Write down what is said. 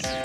happening.